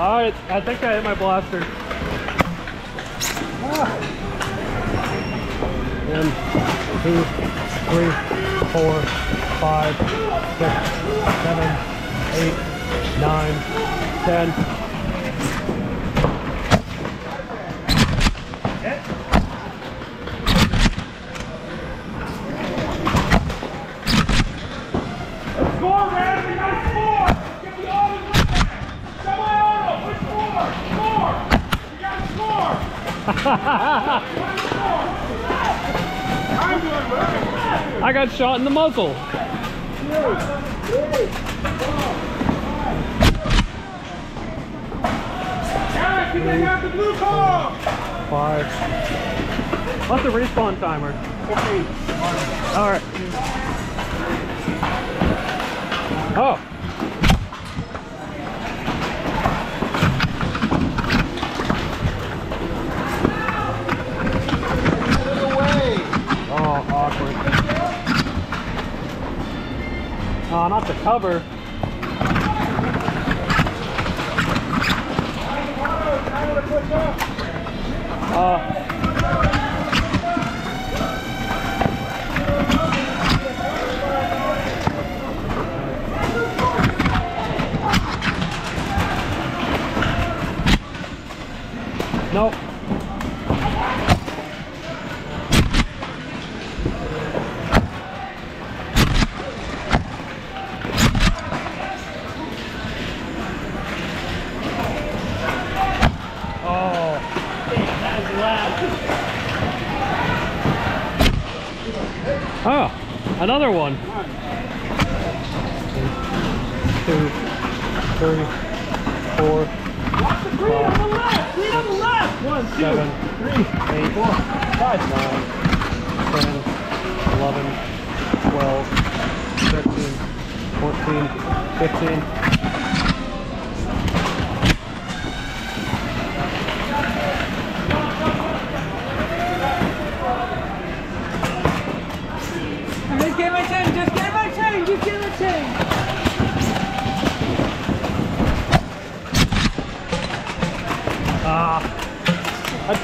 Alright, I think I hit my blaster. One, two, three, four, five, six, seven, eight, nine, ten. Score, man! We gotta score! Get the auto Semi-auto! Let's score! Score! We gotta score! I'm doing well. I got shot in the muzzle. Eric, you take out the blue call! Five. What's the respawn timer? Alright. Oh. Oh, awkward. Oh, not the cover. Uh, Oh, another one. Two, three, four, Watch the green on the left! Green on the left! One, two, seven, three, eight, four, five. nine, ten, eleven, twelve, thirteen, fourteen, fifteen.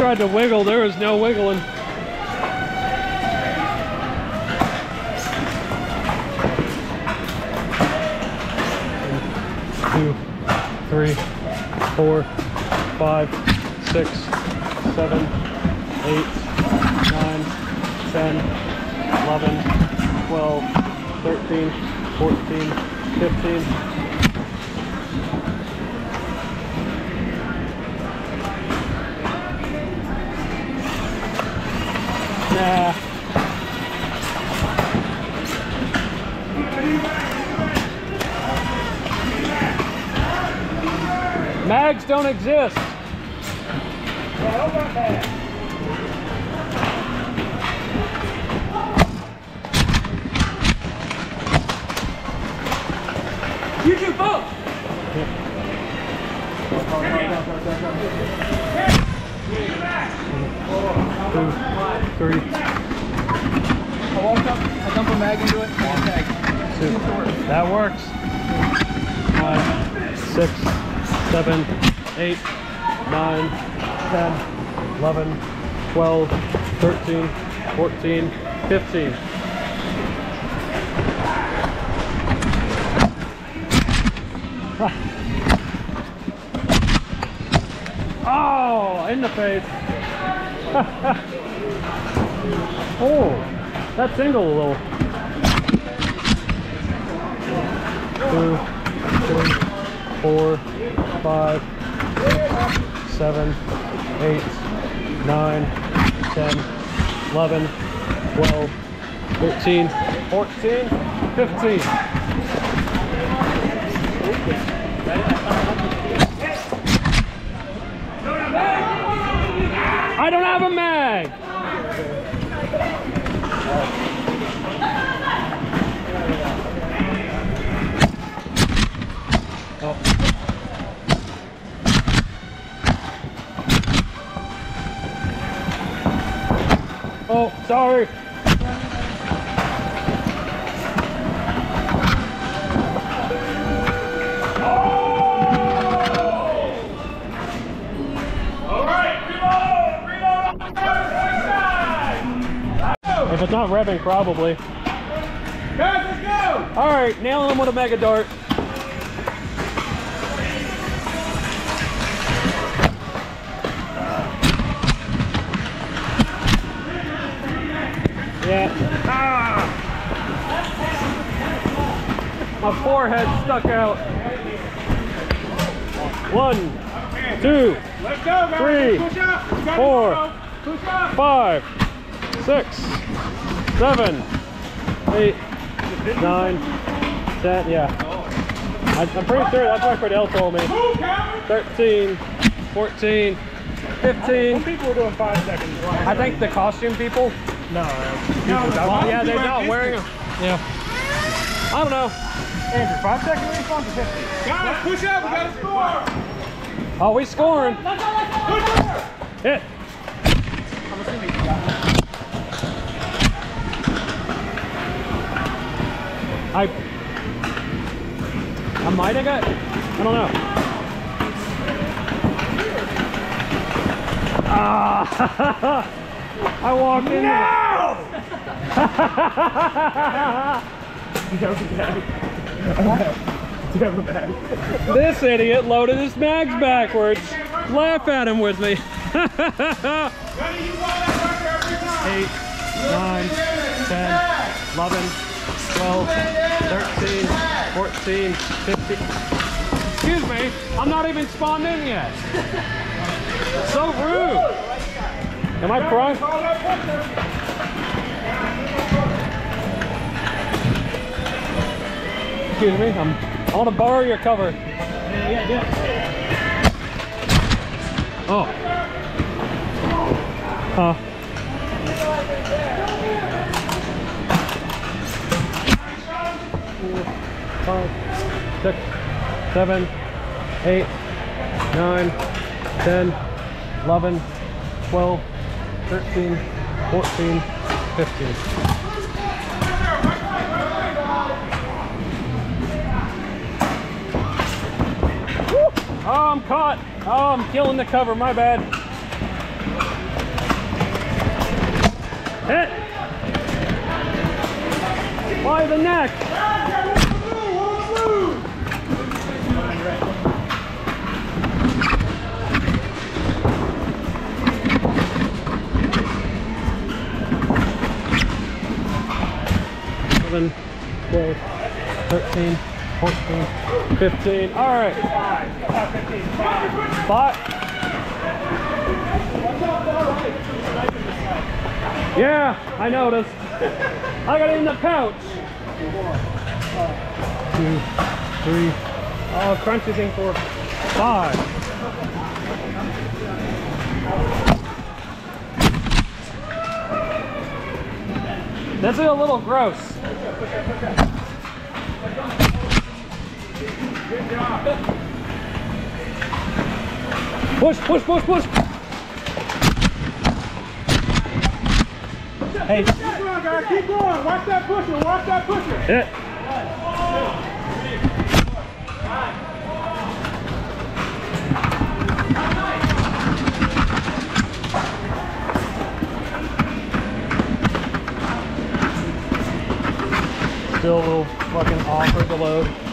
Tried to wiggle. There was no wiggling. Two, three, four, five, six, seven, eight, nine, ten, eleven, twelve, thirteen, fourteen, fifteen. Mags don't exist. You do both! Two, three, I walked up, I dump a mag into it, one tag. two. That works. Five, six, seven, eight, nine, ten, eleven, twelve, thirteen, fourteen, fifteen. Oh, in the face. oh, that single a little. Two, three, four, five, seven, eight, nine, ten, eleven, twelve, thirteen, fourteen, fifteen. I don't have a mag. Oh, oh sorry. It's not probably. Guys, let's go! All right, nailing them with a mega dart. Yeah. Ah! My forehead stuck out. One, two, Let's go, guys. Three, Push up. You got four, it, bro. Push up. five, six, seven, eight, nine, ten. Yeah. I- I'm pretty sure that's what Cordell told me. Move, Calvin. 13, 14, 15. People were doing five seconds. I think the costume people. No. Well, yeah, they're not wearing them. Yeah. I don't know. Andrew, five five second response to 50. Guys, push up. We got to score. Oh, we scoring. Push up. Hit. I'm assuming you got it. I. I might have got. I don't know. Ah! I walked in. Bag? Do you have a bag? This idiot loaded his bags backwards. Laugh at him with me. Ready? You want that right every time. 8, 9, 10, 11, 12, 13, 14, 15. Excuse me, I'm not even spawned in yet. So rude. Am I prime? Excuse me, I'm, I want to borrow your cover. Yeah, yeah, yeah. Oh. Huh. Four, five, six, seven, eight, nine, ten, eleven, twelve, thirteen, fourteen, fifteen. Oh, I'm caught. Oh, I'm killing the cover. My bad. Hit. By the neck. Eleven, twelve, thirteen, fourteen, fifteen. All right. Spot. Yeah, I noticed. I got it in the pouch. Two, three. Oh, Crunchy's in for five. This is a little gross. Push, push, push, push. Hey, Keep going, guys. Keep going. Watch that pusher. Watch that pusher. hit. Still a little fucking awkward to load.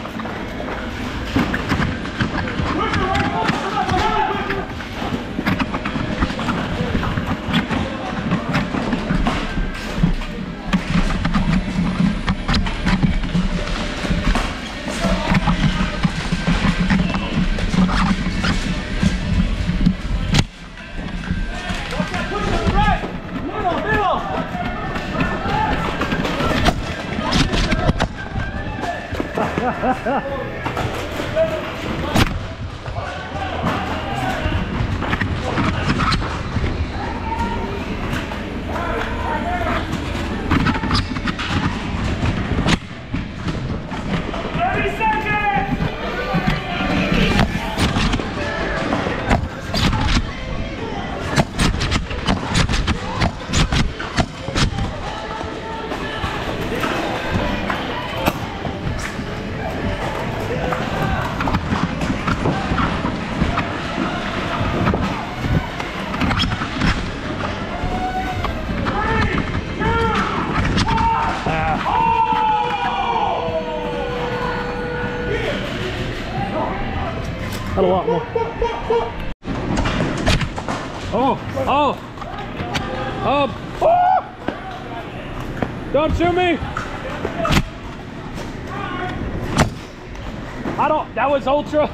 I don't, that was ultra.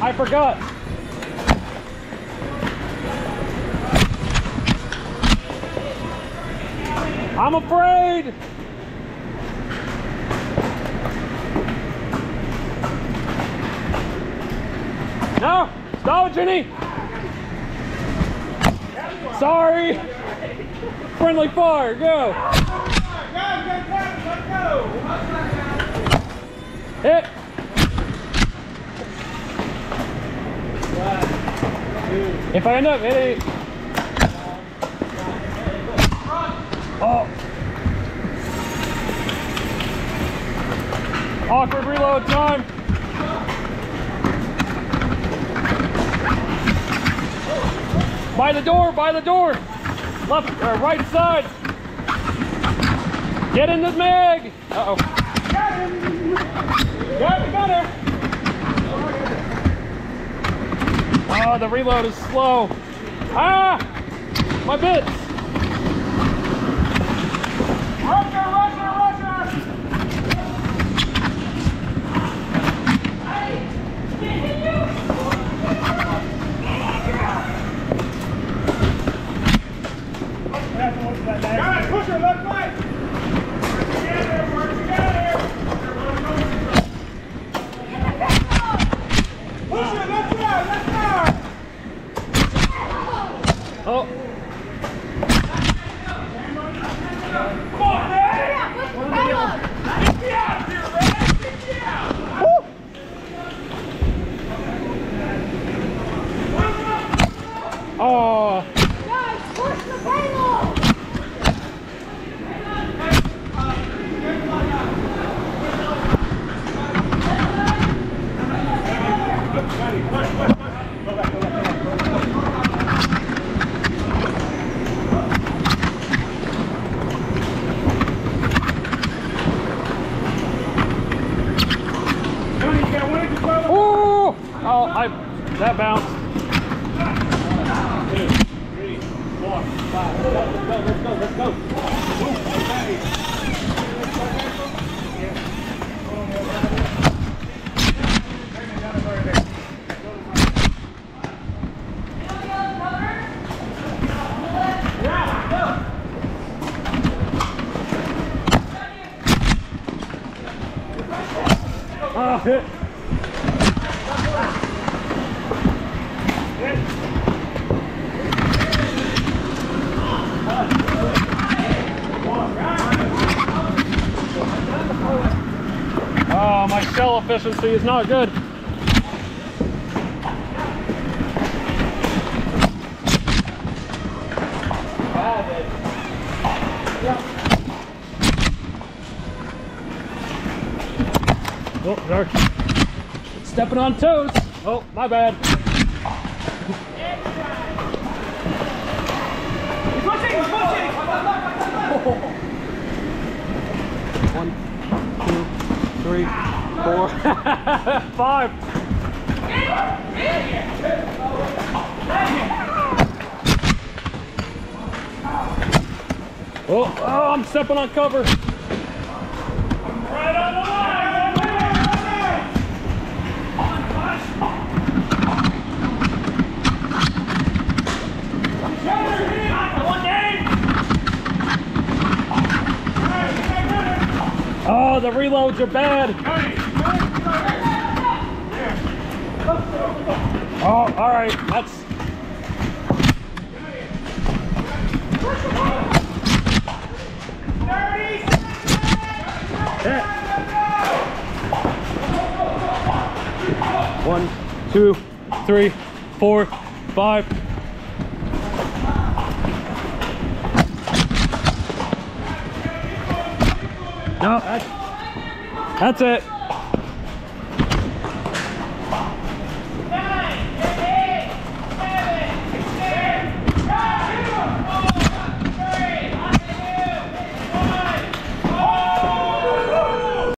I forgot. I'm afraid. No, stop, Jenny. Sorry. Friendly fire, go. Hit. If I end up hitting. Oh. Awkward reload time. By the door, by the door. Left or right side. Get in the mag. Uh-oh. Got it, got her. Oh, the reload is slow. Ah! My bits. Guys, push her left leg! Push her left side, left side! Oh, Come on, man! Get out of here, man! Get out! oh. Guys, push the payload! Tony, you got one of your brothers? Oh, oh, I, that bounced. Ah, hit. Efficiency is not good. Oh, sorry. Stepping on toes. Oh, my bad. Pushing, pushing! One, two, three, four, five. Oh, oh, I'm stepping on cover. Right on the line! Oh, the reloads are bad. Oh, all right. It. One, two, three, four, five. No, that's, that's it.